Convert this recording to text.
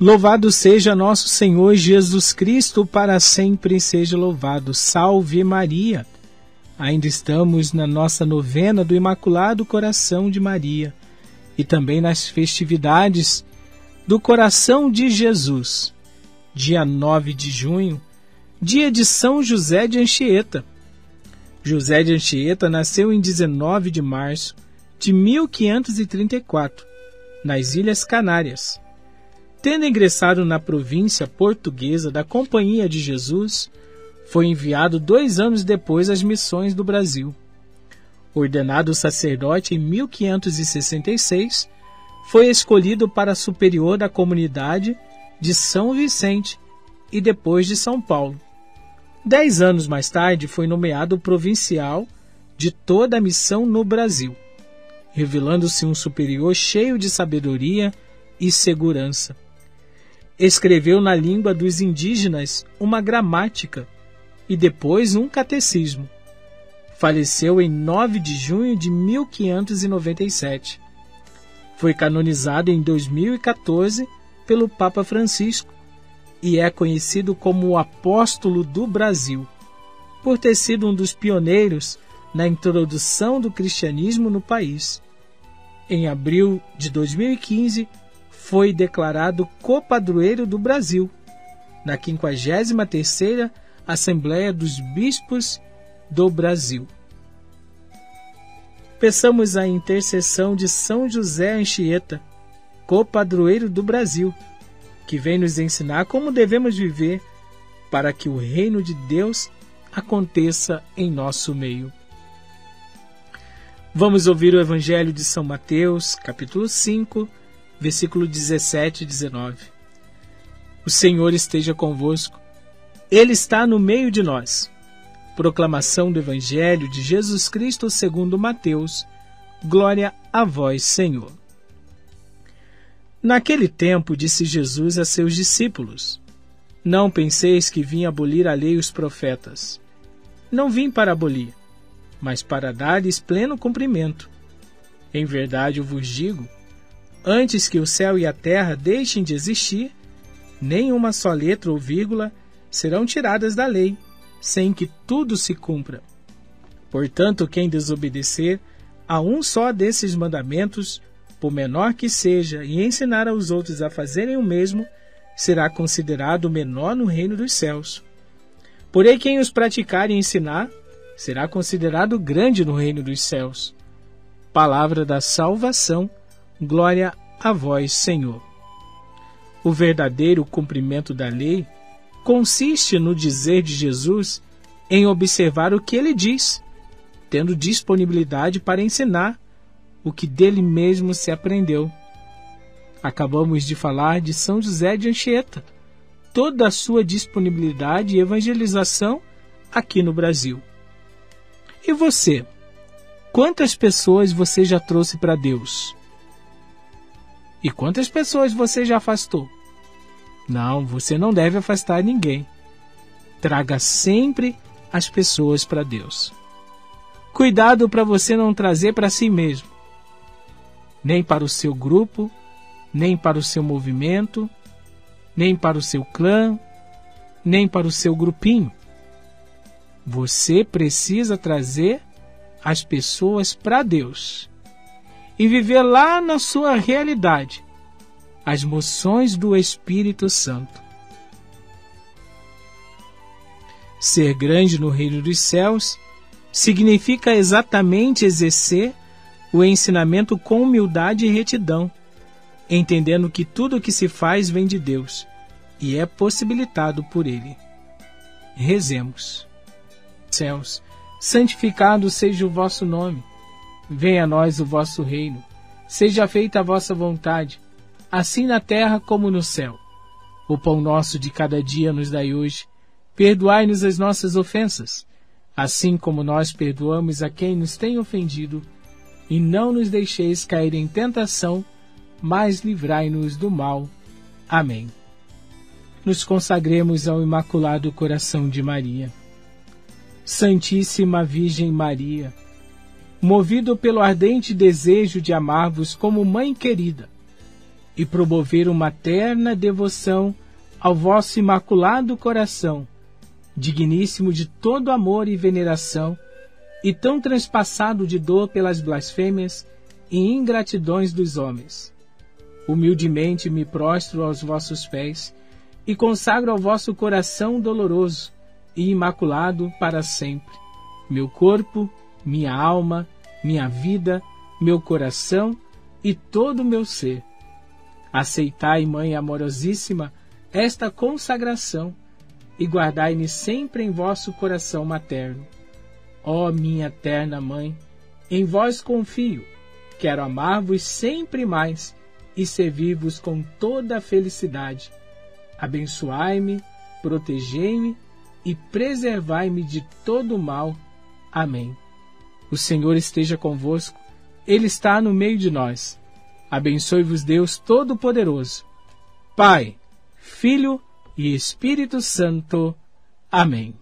Louvado seja nosso Senhor Jesus Cristo, para sempre seja louvado. Salve Maria! Ainda estamos na nossa novena do Imaculado Coração de Maria e também nas festividades do Coração de Jesus. Dia 9 de junho, dia de São José de Anchieta. José de Anchieta nasceu em 19 de março de 1534, nas Ilhas Canárias. Tendo ingressado na província portuguesa da Companhia de Jesus, foi enviado dois anos depois às missões do Brasil. Ordenado sacerdote em 1566, foi escolhido para superior da comunidade de São Vicente e depois de São Paulo. Dez anos mais tarde, foi nomeado provincial de toda a missão no Brasil, revelando-se um superior cheio de sabedoria e segurança escreveu na língua dos indígenas uma gramática e depois um catecismo. Faleceu em 9 de junho de 1597. Foi canonizado em 2014 pelo Papa Francisco e é conhecido como o apóstolo do Brasil, por ter sido um dos pioneiros na introdução do cristianismo no país. Em abril de 2015, foi declarado copadroeiro do Brasil na 53ª Assembleia dos Bispos do Brasil. Peçamos a intercessão de São José Anchieta, copadroeiro do Brasil, que vem nos ensinar como devemos viver para que o reino de Deus aconteça em nosso meio. Vamos ouvir o Evangelho de São Mateus, capítulo 5, versículo 17 e 19. O Senhor esteja convosco, Ele está no meio de nós. Proclamação do Evangelho de Jesus Cristo segundo Mateus. Glória a vós, Senhor. Naquele tempo disse Jesus a seus discípulos: Não penseis que vim abolir a lei os profetas. Não vim para abolir, mas para dar-lhes pleno cumprimento. Em verdade eu vos digo Antes que o céu e a terra deixem de existir, nem uma só letra ou vírgula serão tiradas da lei, sem que tudo se cumpra. Portanto, quem desobedecer a um só desses mandamentos, por menor que seja, e ensinar aos outros a fazerem o mesmo, será considerado menor no reino dos céus. Porém, quem os praticar e ensinar, será considerado grande no reino dos céus. Palavra da salvação Glória a vós, Senhor. O verdadeiro cumprimento da lei consiste no dizer de Jesus em observar o que ele diz, tendo disponibilidade para ensinar o que dele mesmo se aprendeu. Acabamos de falar de São José de Anchieta, toda a sua disponibilidade e evangelização aqui no Brasil. E você? Quantas pessoas você já trouxe para Deus? E quantas pessoas você já afastou? Não, você não deve afastar ninguém. Traga sempre as pessoas para Deus. Cuidado para você não trazer para si mesmo, nem para o seu grupo, nem para o seu movimento, nem para o seu clã, nem para o seu grupinho. Você precisa trazer as pessoas para Deus e viver lá na sua realidade as moções do Espírito Santo. Ser grande no reino dos céus significa exatamente exercer o ensinamento com humildade e retidão, entendendo que tudo o que se faz vem de Deus e é possibilitado por Ele. Rezemos. Céus, santificado seja o vosso nome Venha a nós o vosso reino. Seja feita a vossa vontade, assim na terra como no céu. O pão nosso de cada dia nos dai hoje. Perdoai-nos as nossas ofensas, assim como nós perdoamos a quem nos tem ofendido. E não nos deixeis cair em tentação, mas livrai-nos do mal. Amém. Nos consagremos ao Imaculado Coração de Maria. Santíssima Virgem Maria, movido pelo ardente desejo de amar-vos como mãe querida, e promover uma terna devoção ao vosso imaculado coração, digníssimo de todo amor e veneração, e tão transpassado de dor pelas blasfêmias e ingratidões dos homens. Humildemente me prostro aos vossos pés e consagro ao vosso coração doloroso e imaculado para sempre, meu corpo, minha alma, minha vida, meu coração e todo o meu ser. Aceitai, Mãe amorosíssima, esta consagração e guardai-me sempre em vosso coração materno. Ó minha eterna Mãe, em vós confio, quero amar-vos sempre mais e servir-vos com toda a felicidade. Abençoai-me, protegei-me e preservai-me de todo mal. Amém. O Senhor esteja convosco, Ele está no meio de nós. Abençoe-vos Deus Todo-Poderoso, Pai, Filho e Espírito Santo. Amém.